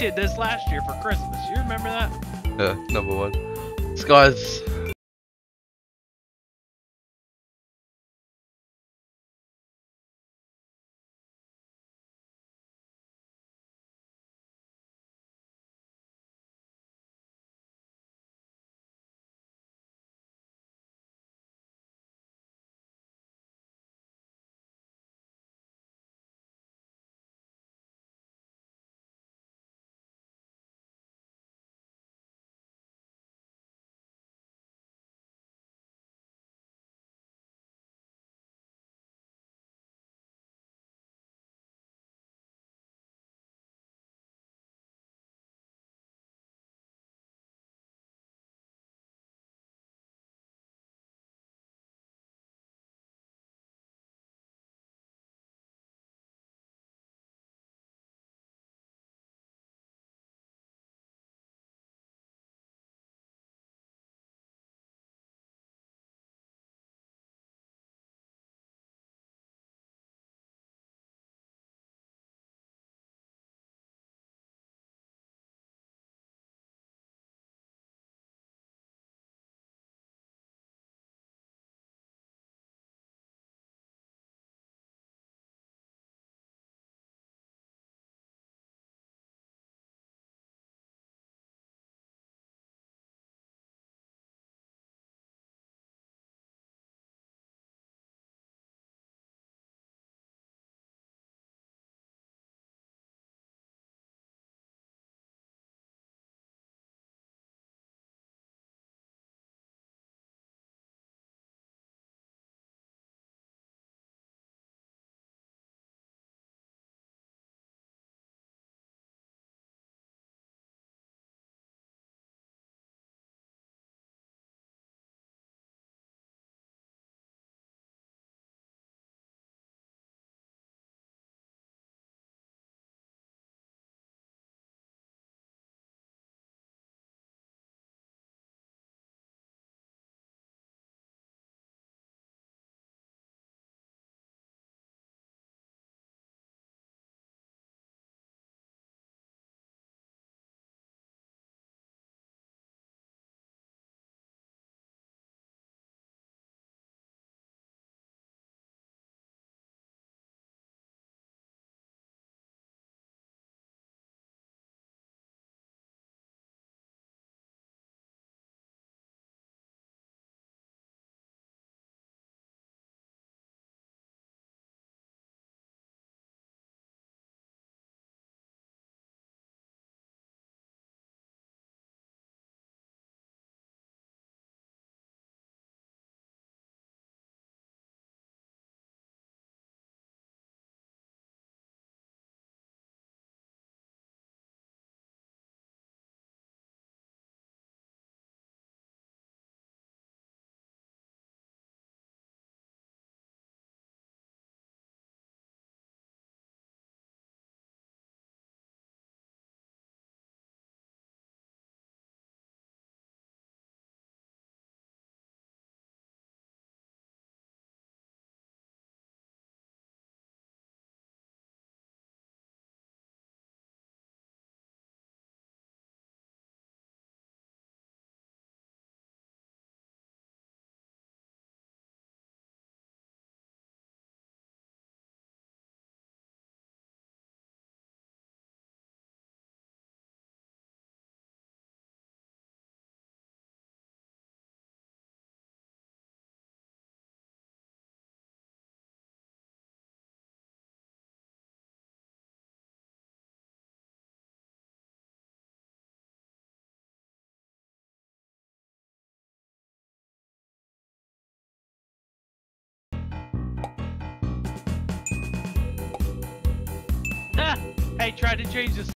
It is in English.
did this last year for Christmas. You remember that? Yeah, number one. This guy's Hey, try to change this